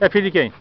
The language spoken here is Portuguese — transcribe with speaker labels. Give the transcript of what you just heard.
Speaker 1: É filho de quem?